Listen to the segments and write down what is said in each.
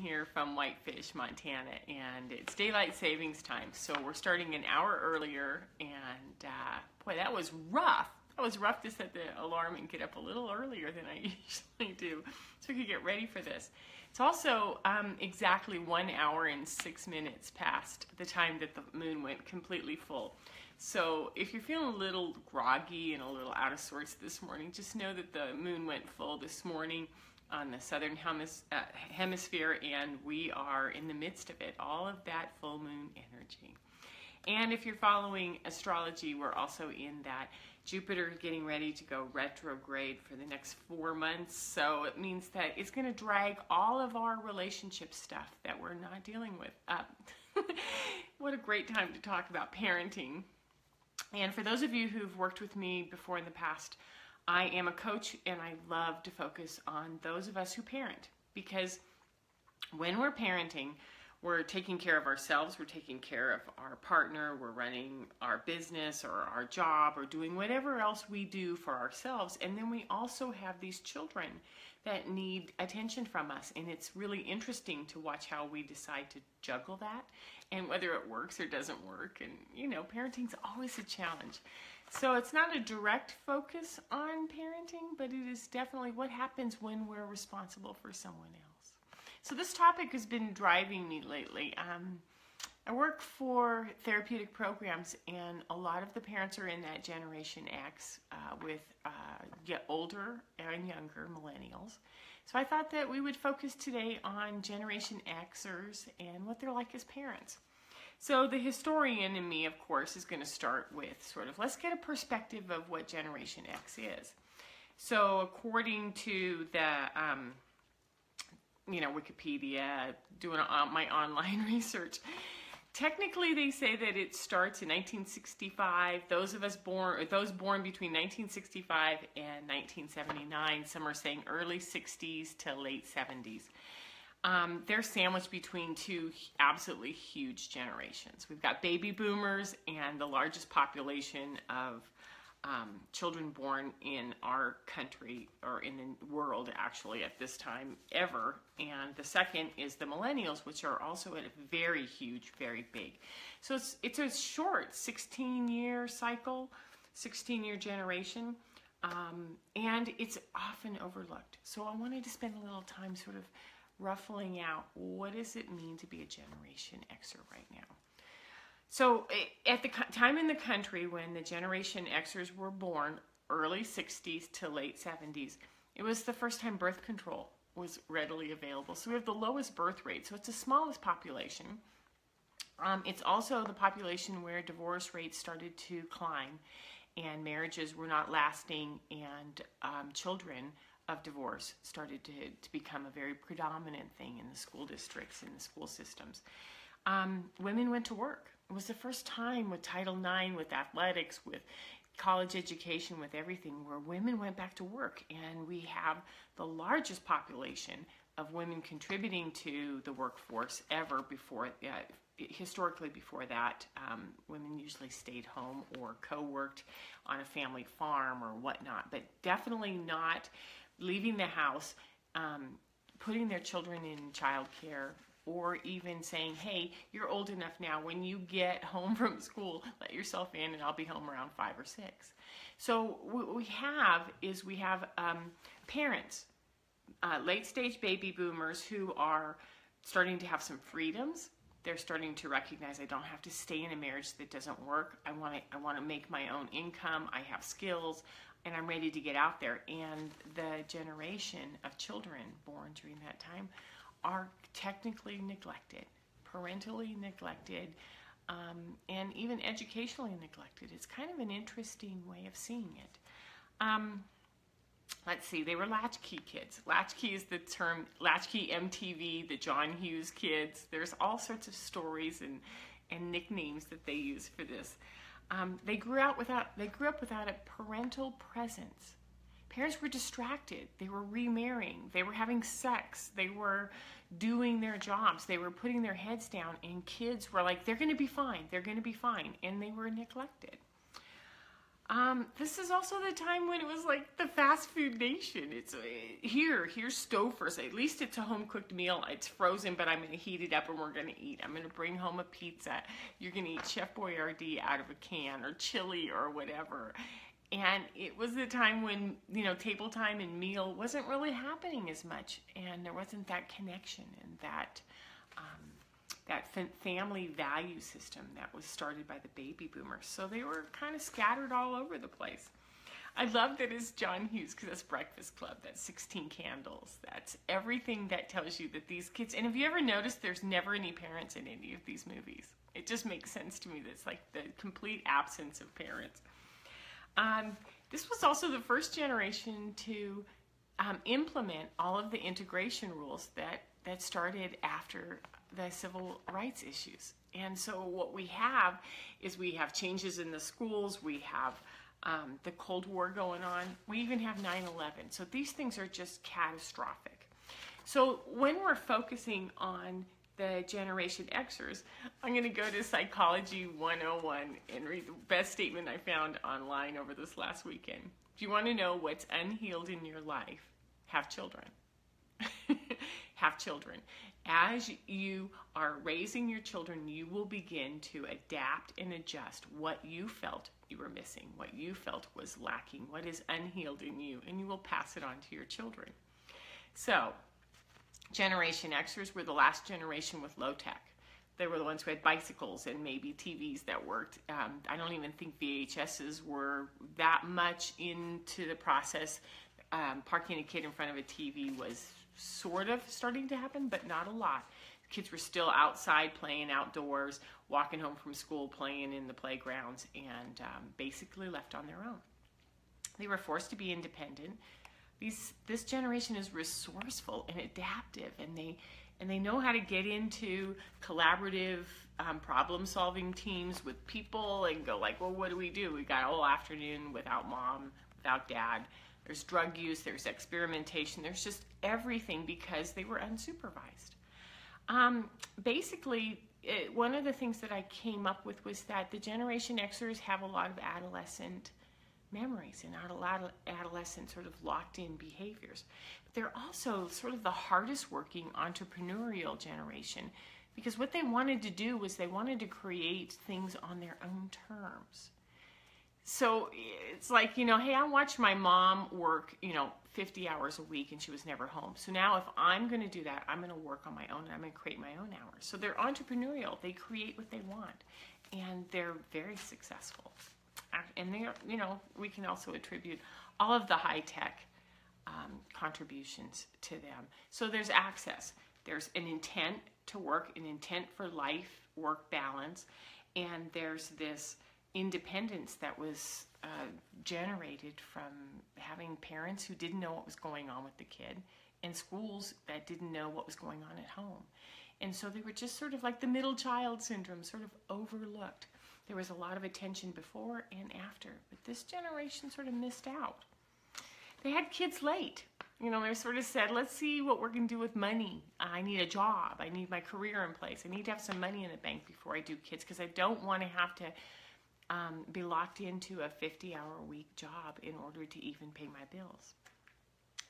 here from Whitefish, Montana, and it's daylight savings time. So we're starting an hour earlier, and uh, boy, that was rough. That was rough to set the alarm and get up a little earlier than I usually do, so we could get ready for this. It's also um, exactly one hour and six minutes past the time that the moon went completely full. So if you're feeling a little groggy and a little out of sorts this morning, just know that the moon went full this morning on the southern hemis uh, hemisphere and we are in the midst of it, all of that full moon energy. And if you're following astrology, we're also in that Jupiter getting ready to go retrograde for the next four months. So it means that it's going to drag all of our relationship stuff that we're not dealing with up. what a great time to talk about parenting. And for those of you who've worked with me before in the past, I am a coach and I love to focus on those of us who parent because when we're parenting, we're taking care of ourselves, we're taking care of our partner, we're running our business or our job or doing whatever else we do for ourselves. And then we also have these children that need attention from us. And it's really interesting to watch how we decide to juggle that and whether it works or doesn't work. And, you know, parenting's always a challenge. So it's not a direct focus on parenting, but it is definitely what happens when we're responsible for someone else. So this topic has been driving me lately. Um, I work for therapeutic programs, and a lot of the parents are in that Generation X uh, with uh, get older and younger millennials. So I thought that we would focus today on Generation Xers and what they're like as parents. So the historian in me, of course, is going to start with sort of let's get a perspective of what Generation X is. So according to the um, you know, Wikipedia, doing my online research. Technically, they say that it starts in 1965. Those of us born, those born between 1965 and 1979, some are saying early 60s to late 70s. Um, they're sandwiched between two absolutely huge generations. We've got baby boomers and the largest population of um, children born in our country or in the world actually at this time ever. And the second is the millennials, which are also at a very huge, very big. So it's, it's a short 16 year cycle, 16 year generation. Um, and it's often overlooked. So I wanted to spend a little time sort of ruffling out what does it mean to be a Generation Xer right now. So at the time in the country when the Generation Xers were born, early 60s to late 70s, it was the first time birth control was readily available. So we have the lowest birth rate. So it's the smallest population. Um, it's also the population where divorce rates started to climb and marriages were not lasting and um, children of divorce started to, to become a very predominant thing in the school districts, in the school systems. Um, women went to work it was the first time with Title IX, with athletics, with college education, with everything, where women went back to work. And we have the largest population of women contributing to the workforce ever before, uh, historically before that, um, women usually stayed home or co-worked on a family farm or whatnot, but definitely not leaving the house, um, putting their children in childcare, or even saying, hey, you're old enough now. When you get home from school, let yourself in and I'll be home around five or six. So what we have is we have um, parents, uh, late stage baby boomers who are starting to have some freedoms. They're starting to recognize I don't have to stay in a marriage that doesn't work. I want to I want to make my own income. I have skills and I'm ready to get out there. And the generation of children born during that time are technically neglected, parentally neglected, um, and even educationally neglected. It's kind of an interesting way of seeing it. Um, let's see, they were latchkey kids. Latchkey is the term, latchkey MTV, the John Hughes kids. There's all sorts of stories and, and nicknames that they use for this. Um, they grew out without, they grew up without a parental presence. Parents were distracted. They were remarrying. They were having sex. They were doing their jobs. They were putting their heads down, and kids were like, they're going to be fine. They're going to be fine. And they were neglected. Um, this is also the time when it was like the fast food nation. It's uh, here, here's Stouffer's. At least it's a home cooked meal. It's frozen, but I'm going to heat it up and we're going to eat. I'm going to bring home a pizza. You're going to eat Chef Boyardee out of a can or chili or whatever. And it was the time when, you know, table time and meal wasn't really happening as much. And there wasn't that connection and that. Um, that family value system that was started by the baby boomers. So they were kind of scattered all over the place. I love that it's John Hughes because that's Breakfast Club. That's 16 Candles. That's everything that tells you that these kids. And have you ever noticed there's never any parents in any of these movies? It just makes sense to me. That's like the complete absence of parents. Um, this was also the first generation to um, implement all of the integration rules that that started after the civil rights issues. And so what we have is we have changes in the schools, we have um, the Cold War going on, we even have 9 11. So these things are just catastrophic. So when we're focusing on the Generation Xers, I'm going to go to Psychology 101 and read the best statement I found online over this last weekend. If you want to know what's unhealed in your life, have children. have children as you are raising your children, you will begin to adapt and adjust what you felt you were missing, what you felt was lacking, what is unhealed in you, and you will pass it on to your children. So, Generation Xers were the last generation with low tech. They were the ones who had bicycles and maybe TVs that worked. Um, I don't even think VHSs were that much into the process. Um, parking a kid in front of a TV was sort of starting to happen, but not a lot. Kids were still outside playing outdoors, walking home from school, playing in the playgrounds, and um, basically left on their own. They were forced to be independent. These, this generation is resourceful and adaptive, and they and they know how to get into collaborative um, problem-solving teams with people and go like, well, what do we do? We got all afternoon without mom, without dad there's drug use, there's experimentation, there's just everything because they were unsupervised. Um, basically, it, one of the things that I came up with was that the Generation Xers have a lot of adolescent memories and a lot of adolescent sort of locked in behaviors. But they're also sort of the hardest working entrepreneurial generation because what they wanted to do was they wanted to create things on their own terms so it's like you know hey i watched my mom work you know 50 hours a week and she was never home. So now if i'm going to do that i'm going to work on my own and i'm going to create my own hours. So they're entrepreneurial. They create what they want and they're very successful. And they're you know we can also attribute all of the high tech um, contributions to them. So there's access. There's an intent to work an intent for life work balance and there's this independence that was uh, generated from having parents who didn't know what was going on with the kid and schools that didn't know what was going on at home. And so they were just sort of like the middle child syndrome, sort of overlooked. There was a lot of attention before and after, but this generation sort of missed out. They had kids late. You know, they sort of said, let's see what we're going to do with money. I need a job. I need my career in place. I need to have some money in the bank before I do kids because I don't want to have to um, be locked into a 50 hour week job in order to even pay my bills.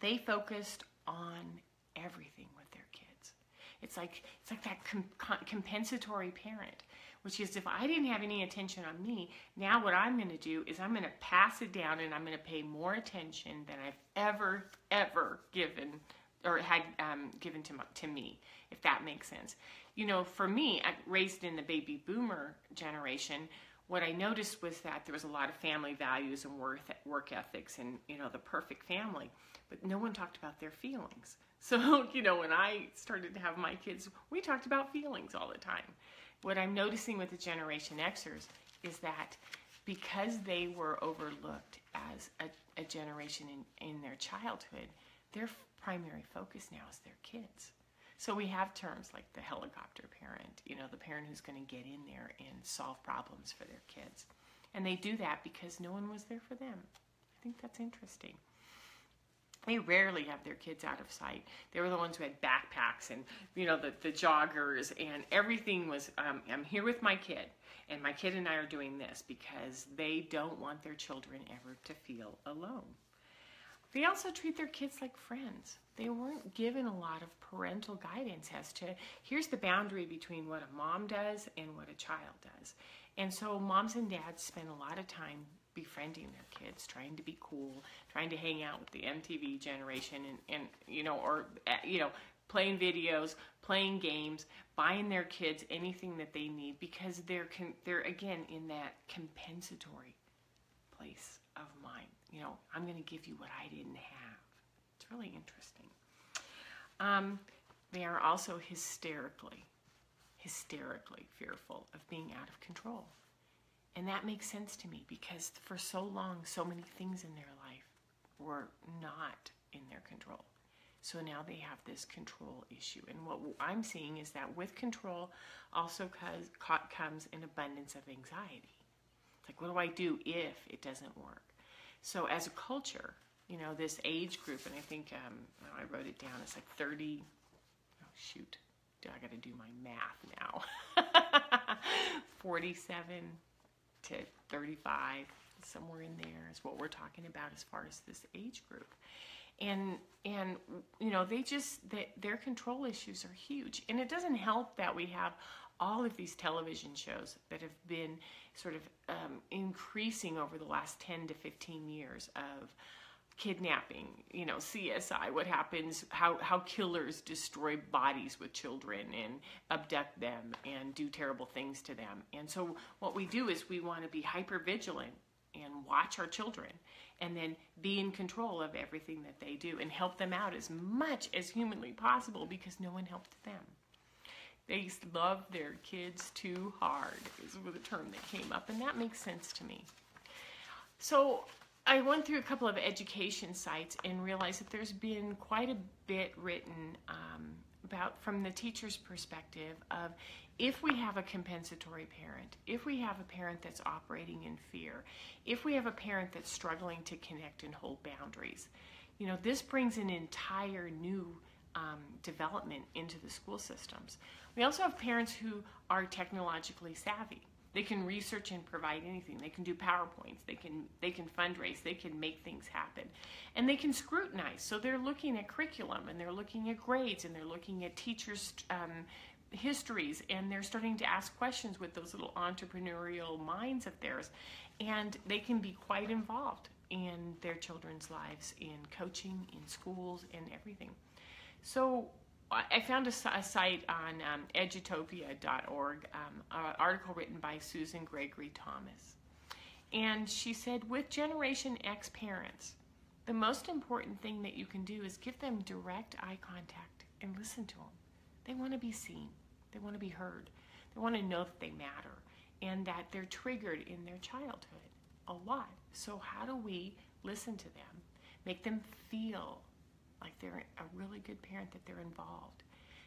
They focused on everything with their kids. It's like it's like that com- compensatory parent, which is if I didn't have any attention on me, now what I'm going to do is I'm going to pass it down and I'm going to pay more attention than I've ever ever given or had um, given to to me, if that makes sense. You know, for me, I raised in the baby boomer generation, what I noticed was that there was a lot of family values and work, work ethics and, you know, the perfect family, but no one talked about their feelings. So, you know, when I started to have my kids, we talked about feelings all the time. What I'm noticing with the Generation Xers is that because they were overlooked as a, a generation in, in their childhood, their primary focus now is their kids. So we have terms like the helicopter parent, you know, the parent who's going to get in there and solve problems for their kids. And they do that because no one was there for them. I think that's interesting. they rarely have their kids out of sight. They were the ones who had backpacks and you know the the joggers and everything was. Um, I'm here with my kid, and my kid and I are doing this because they don't want their children ever to feel alone. They also treat their kids like friends. They weren't given a lot of parental guidance as to here's the boundary between what a mom does and what a child does. And so moms and dads spend a lot of time befriending their kids, trying to be cool, trying to hang out with the MTV generation and, and you know, or, uh, you know, playing videos, playing games, buying their kids anything that they need because they're, they're again, in that compensatory place. You know, I'm going to give you what I didn't have. It's really interesting. Um, they are also hysterically, hysterically fearful of being out of control. And that makes sense to me because for so long, so many things in their life were not in their control. So now they have this control issue. And what I'm seeing is that with control also comes an abundance of anxiety. It's Like, what do I do if it doesn't work? So, as a culture, you know, this age group, and I think um, I wrote it down, it's like 30, oh, shoot, I got to do my math now. 47 to 35, somewhere in there is what we're talking about as far as this age group. And and you know they just they, their control issues are huge, and it doesn't help that we have all of these television shows that have been sort of um, increasing over the last 10 to 15 years of kidnapping, you know, CSI, what happens, how, how killers destroy bodies with children and abduct them and do terrible things to them. And so what we do is we want to be hyper vigilant and watch our children and then be in control of everything that they do and help them out as much as humanly possible because no one helped them. They love their kids too hard is the term that came up, and that makes sense to me. So I went through a couple of education sites and realized that there's been quite a bit written um, about from the teacher's perspective of if we have a compensatory parent, if we have a parent that's operating in fear, if we have a parent that's struggling to connect and hold boundaries, you know, this brings an entire new um, development into the school systems. We also have parents who are technologically savvy. They can research and provide anything. They can do PowerPoints. They can they can fundraise. They can make things happen, and they can scrutinize. So they're looking at curriculum and they're looking at grades and they're looking at teachers' um, histories and they're starting to ask questions with those little entrepreneurial minds of theirs, and they can be quite involved in their children's lives in coaching, in schools, and everything. So I found a, a site on um, edutopia.org, um, an article written by Susan Gregory Thomas. And she said, with Generation X parents, the most important thing that you can do is give them direct eye contact and listen to them. They want to be seen, they want to be heard, they want to know that they matter and that they're triggered in their childhood a lot. So, how do we listen to them, make them feel like they're a really good parent that they're involved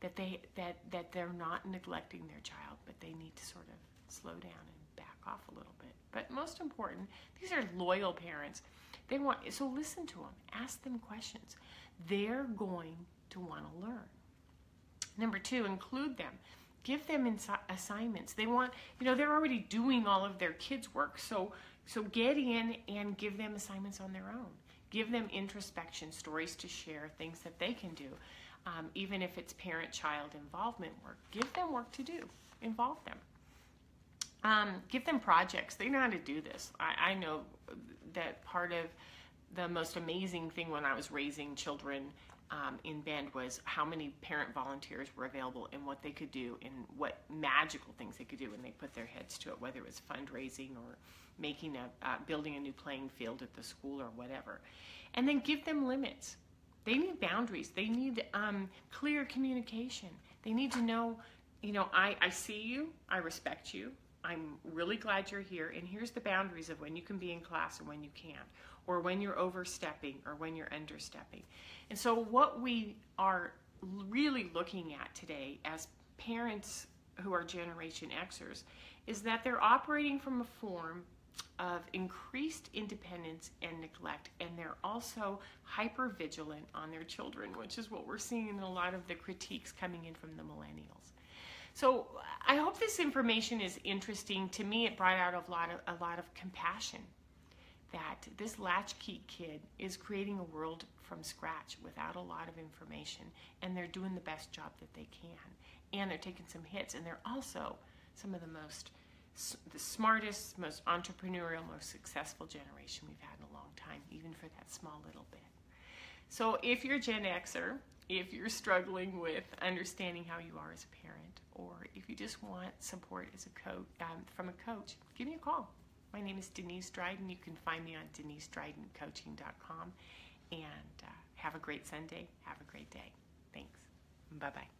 that they that that they're not neglecting their child but they need to sort of slow down and back off a little bit. But most important these are loyal parents. They want so listen to them ask them questions. They're going to want to learn. Number two include them. Give them assignments. They want you know they're already doing all of their kids work so so get in and give them assignments on their own Give them introspection stories to share, things that they can do. Um, even if it's parent child involvement work, give them work to do, involve them. Um, give them projects. They know how to do this. I, I know that part of the most amazing thing when I was raising children um, in Bend was how many parent volunteers were available and what they could do and what magical things they could do when they put their heads to it, whether it was fundraising or making a uh, building a new playing field at the school or whatever. And then give them limits. They need boundaries. They need um, clear communication. They need to know, you know, I, I see you, I respect you, I'm really glad you're here, and here's the boundaries of when you can be in class and when you can't, or when you're overstepping or when you're understepping. And so, what we are really looking at today as parents who are Generation Xers is that they're operating from a form of increased independence and neglect, and they're also hyper vigilant on their children, which is what we're seeing in a lot of the critiques coming in from the millennials. So I hope this information is interesting. To me, it brought out a lot of a lot of compassion that this latchkey kid is creating a world from scratch without a lot of information, and they're doing the best job that they can, and they're taking some hits, and they're also some of the most the smartest, most entrepreneurial, most successful generation we've had in a long time, even for that small little bit. So if you're Gen Xer, if you're struggling with understanding how you are as a parent, or if you just want support as a coach um, from a coach, give me a call. My name is Denise Dryden. You can find me on denisedrydencoaching.com. And uh, have a great Sunday. Have a great day. Thanks. Bye bye.